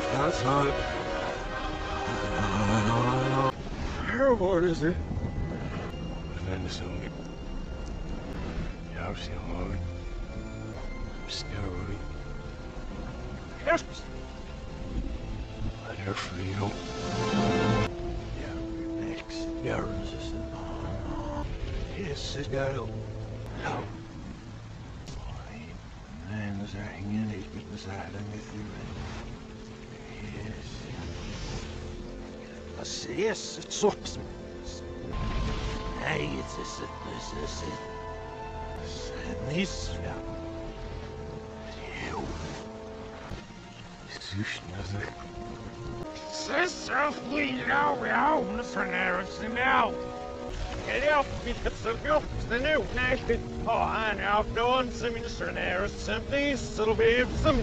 that's not. What is it? Ben de söyleyeyim. Ya şey abi. Steroid. Yes. I never feel. Yeah, next. Yeah, resistant. Yes, it's got to. No. Man, is there hanging? He's been beside me through it. Yes. Yes, ett sorts... Nej, it's it's it's it's it's Nisra. Jo. Sushnazar. Sister, we know we own the Fernaris now. Get out, because of you, the new nation. Oh, I know, doing some Fernaris, some these little some